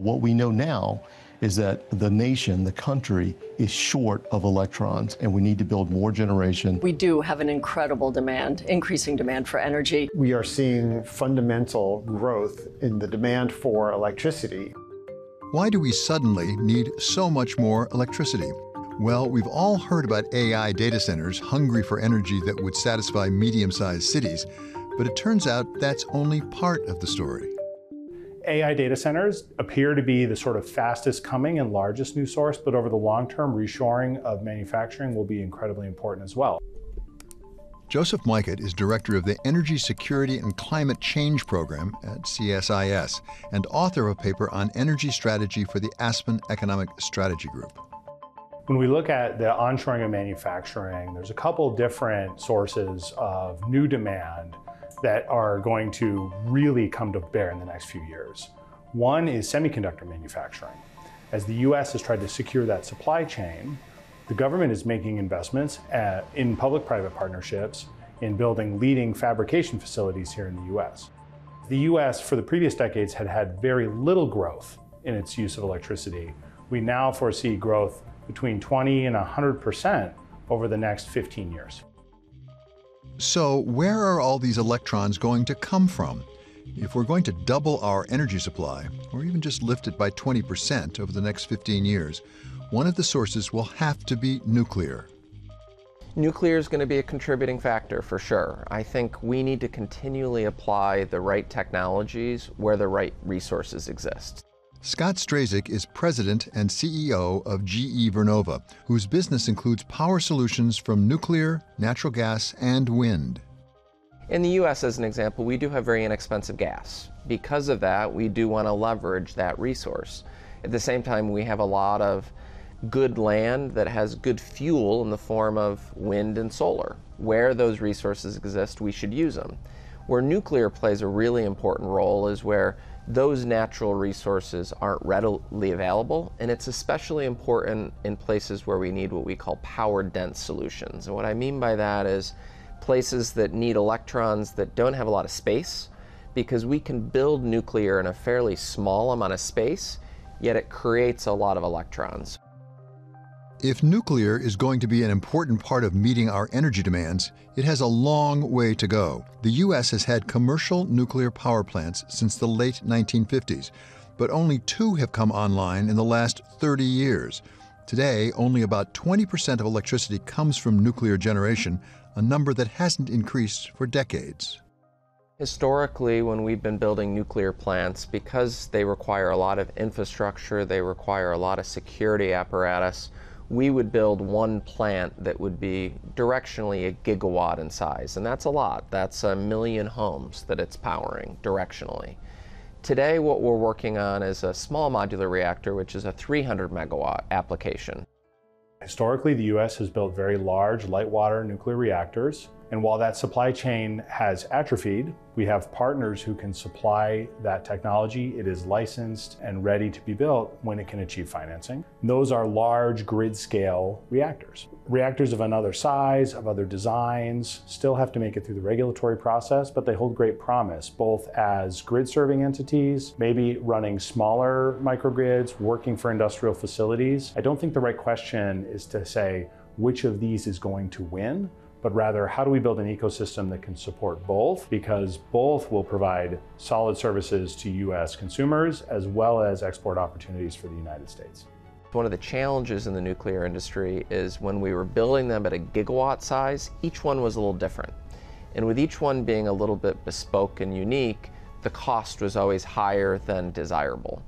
What we know now is that the nation, the country, is short of electrons, and we need to build more generation. We do have an incredible demand, increasing demand for energy. We are seeing fundamental growth in the demand for electricity. Why do we suddenly need so much more electricity? Well, we've all heard about AI data centers hungry for energy that would satisfy medium sized cities, but it turns out that's only part of the story. AI data centers appear to be the sort of fastest coming and largest new source, but over the long term, reshoring of manufacturing will be incredibly important as well. Joseph Majkut is director of the Energy Security and Climate Change Program at CSIS and author of a paper on energy strategy for the Aspen Economic Strategy Group. When we look at the onshoring of manufacturing, there's a couple different sources of new demand that are going to really come to bear in the next few years. One is semiconductor manufacturing. As the US has tried to secure that supply chain, the government is making investments at, in public private partnerships in building leading fabrication facilities here in the US. The US, for the previous decades, had had very little growth in its use of electricity. We now foresee growth between 20 and 100% over the next 15 years. So, where are all these electrons going to come from? If we're going to double our energy supply, or even just lift it by 20% over the next 15 years, one of the sources will have to be nuclear. Nuclear is going to be a contributing factor for sure. I think we need to continually apply the right technologies where the right resources exist. Scott Strazik is president and CEO of GE Vernova, whose business includes power solutions from nuclear, natural gas, and wind. In the US, as an example, we do have very inexpensive gas. Because of that, we do want to leverage that resource. At the same time, we have a lot of good land that has good fuel in the form of wind and solar. Where those resources exist, we should use them. Where nuclear plays a really important role is where those natural resources aren't readily available, and it's especially important in places where we need what we call power dense solutions. And what I mean by that is places that need electrons that don't have a lot of space, because we can build nuclear in a fairly small amount of space, yet it creates a lot of electrons. If nuclear is going to be an important part of meeting our energy demands, it has a long way to go. The U.S. has had commercial nuclear power plants since the late 1950s, but only two have come online in the last 30 years. Today, only about 20% of electricity comes from nuclear generation, a number that hasn't increased for decades. Historically, when we've been building nuclear plants, because they require a lot of infrastructure, they require a lot of security apparatus, we would build one plant that would be directionally a gigawatt in size, and that's a lot. That's a million homes that it's powering directionally. Today, what we're working on is a small modular reactor, which is a 300 megawatt application. Historically, the US has built very large light water nuclear reactors and while that supply chain has atrophied, we have partners who can supply that technology. It is licensed and ready to be built when it can achieve financing. Those are large grid scale reactors. Reactors of another size, of other designs, still have to make it through the regulatory process, but they hold great promise, both as grid serving entities, maybe running smaller microgrids, working for industrial facilities. I don't think the right question is to say which of these is going to win but rather how do we build an ecosystem that can support both because both will provide solid services to US consumers as well as export opportunities for the United States. One of the challenges in the nuclear industry is when we were building them at a gigawatt size, each one was a little different. And with each one being a little bit bespoke and unique, the cost was always higher than desirable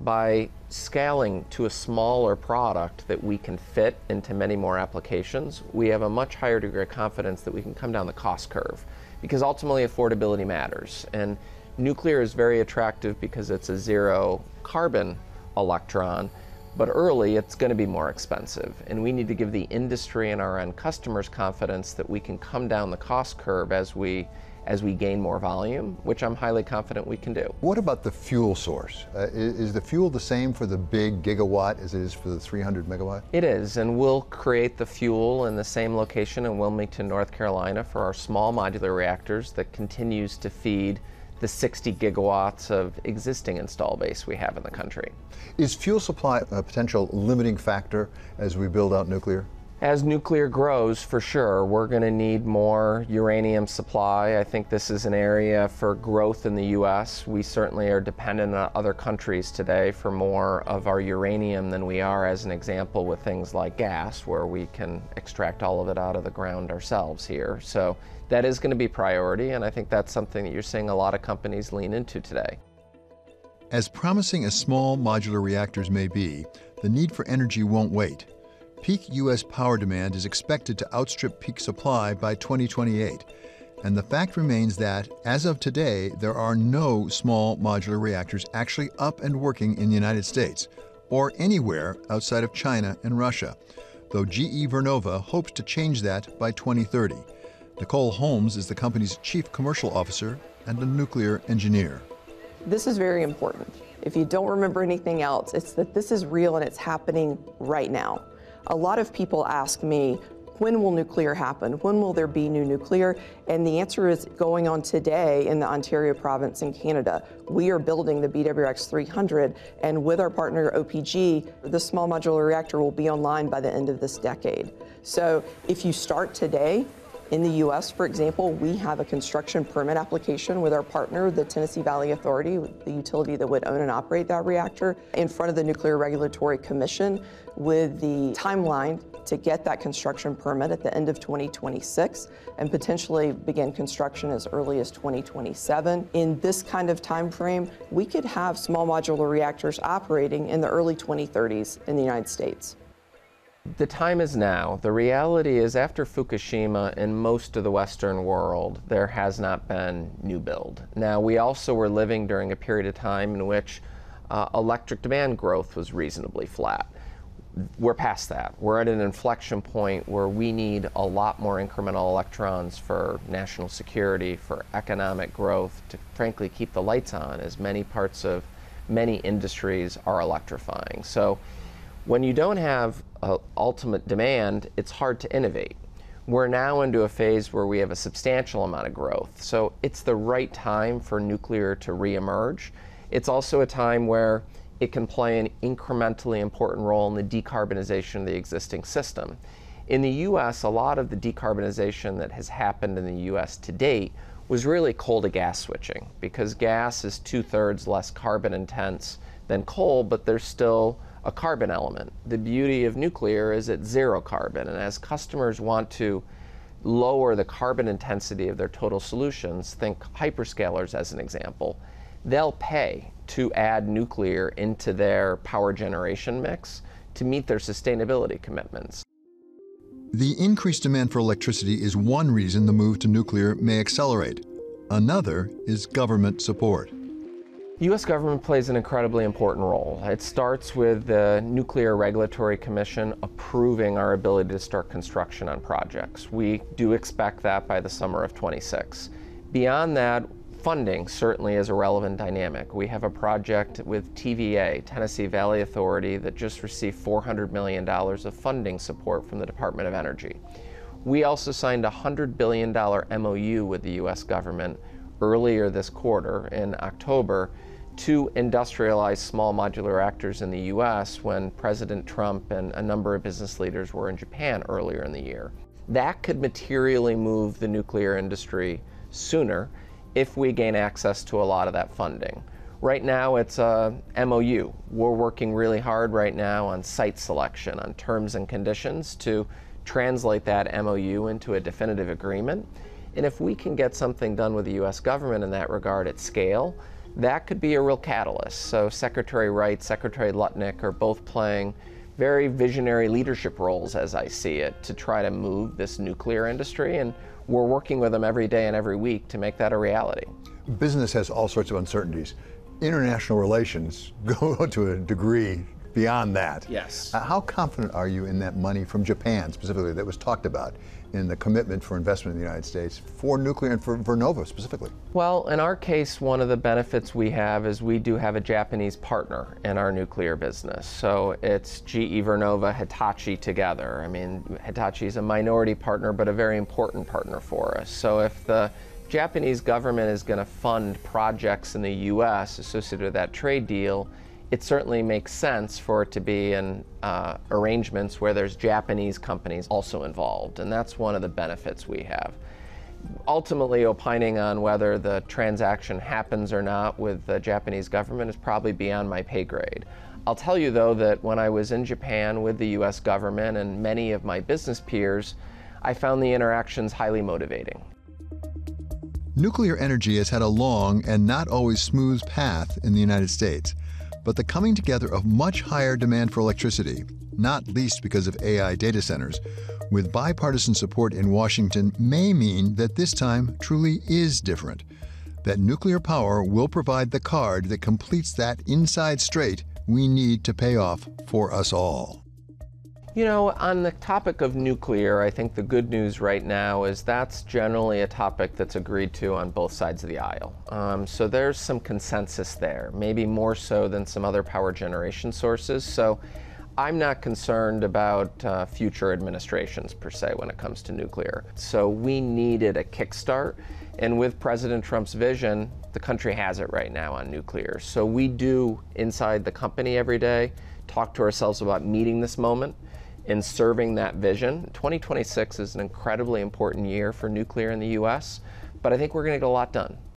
by scaling to a smaller product that we can fit into many more applications, we have a much higher degree of confidence that we can come down the cost curve because ultimately affordability matters. And nuclear is very attractive because it's a zero carbon electron, but early it's going to be more expensive. And we need to give the industry and our end customers confidence that we can come down the cost curve as we as we gain more volume, which I'm highly confident we can do. What about the fuel source? Uh, is, is, the fuel the same for the big gigawatt as it is for the 300 megawatt? It is, and we'll create the fuel in the same location in Wilmington, North Carolina for our small modular reactors that continues to feed the 60 gigawatts of existing install base we have in the country. Is fuel supply a potential limiting factor as we build out nuclear? As nuclear grows, for sure, we're going to need more uranium supply. I think this is an area for growth in the U.S. We certainly are dependent on other countries today for more of our uranium than we are, as an example, with things like gas, where we can extract all of it out of the ground ourselves here. So that is going to be priority, and I think that's something that you're seeing a lot of companies lean into today. As promising as small modular reactors may be, the need for energy won't wait. Peak U.S. power demand is expected to outstrip peak supply by 2028. And the fact remains that, as of today, there are no small modular reactors actually up and working in the United States or anywhere outside of China and Russia, though GE Vernova hopes to change that by 2030. Nicole Holmes is the company's chief commercial officer and a nuclear engineer. This is very important. If you don't remember anything else, it's that this is real and it's happening right now. A lot of people ask me, when will nuclear happen? When will there be new nuclear? And the answer is going on today in the Ontario province in Canada. We are building the BWRX 300, and with our partner OPG, the small modular reactor will be online by the end of this decade. So if you start today, in the US, for example, we have a construction permit application with our partner, the Tennessee Valley Authority, the utility that would own and operate that reactor, in front of the Nuclear Regulatory Commission with the timeline to get that construction permit at the end of 2026 and potentially begin construction as early as 2027. In this kind of time frame, we could have small modular reactors operating in the early 2030s in the United States. The time is now. The reality is, after Fukushima, in most of the Western world, there has not been new build. Now, we also were living during a period of time in which uh, electric demand growth was reasonably flat. We're past that. We're at an inflection point where we need a lot more incremental electrons for national security, for economic growth, to frankly keep the lights on, as many parts of many industries are electrifying. So, when you don't have ultimate demand, it's hard to innovate. We're now into a phase where we have a substantial amount of growth. So it's the right time for nuclear to reemerge. It's also a time where it can play an incrementally important role in the decarbonization of the existing system. In the US, a lot of the decarbonization that has happened in the US to date was really coal to gas switching because gas is two thirds less carbon intense than coal, but there's still a carbon element. The beauty of nuclear is it's zero carbon, and as customers want to lower the carbon intensity of their total solutions, think hyperscalers as an example, they'll pay to add nuclear into their power generation mix to meet their sustainability commitments. The increased demand for electricity is one reason the move to nuclear may accelerate. Another is government support. U.S. government plays an incredibly important role. It starts with the Nuclear Regulatory Commission approving our ability to start construction on projects. We do expect that by the summer of 26. Beyond that, funding certainly is a relevant dynamic. We have a project with TVA, Tennessee Valley Authority, that just received $400 million of funding support from the Department of Energy. We also signed a $100 billion MOU with the U.S. government earlier this quarter in October to industrialize small modular reactors in the US when President Trump and a number of business leaders were in Japan earlier in the year. That could materially move the nuclear industry sooner if we gain access to a lot of that funding. Right now, it's a MOU. We're working really hard right now on site selection, on terms and conditions to translate that MOU into a definitive agreement. And if we can get something done with the US government in that regard at scale, that could be a real catalyst. So Secretary Wright, Secretary Lutnick are both playing very visionary leadership roles as I see it to try to move this nuclear industry and we're working with them every day and every week to make that a reality. Business has all sorts of uncertainties. International relations go to a degree beyond that. Yes. Uh, how confident are you in that money from Japan specifically that was talked about in the commitment for investment in the United States for nuclear and for Vernova specifically? Well, in our case, one of the benefits we have is we do have a Japanese partner in our nuclear business. So it's GE Vernova, Hitachi together. I mean, Hitachi is a minority partner, but a very important partner for us. So if the Japanese government is going to fund projects in the U.S. associated with that trade deal, it certainly makes sense for it to be in uh, arrangements where there's Japanese companies also involved, and that's one of the benefits we have. Ultimately, opining on whether the transaction happens or not with the Japanese government is probably beyond my pay grade. I'll tell you though that when I was in Japan with the US government and many of my business peers, I found the interactions highly motivating. Nuclear energy has had a long and not always smooth path in the United States, but the coming together of much higher demand for electricity, not least because of AI data centers, with bipartisan support in Washington may mean that this time truly is different. That nuclear power will provide the card that completes that inside straight we need to pay off for us all. You know, on the topic of nuclear, I think the good news right now is that's generally a topic that's agreed to on both sides of the aisle. Um, so there's some consensus there, maybe more so than some other power generation sources. So I'm not concerned about uh, future administrations per se when it comes to nuclear. So we needed a kickstart. And with President Trump's vision, the country has it right now on nuclear. So we do, inside the company every day, talk to ourselves about meeting this moment and serving that vision. 2026 is an incredibly important year for nuclear in the US, but I think we're going to get a lot done.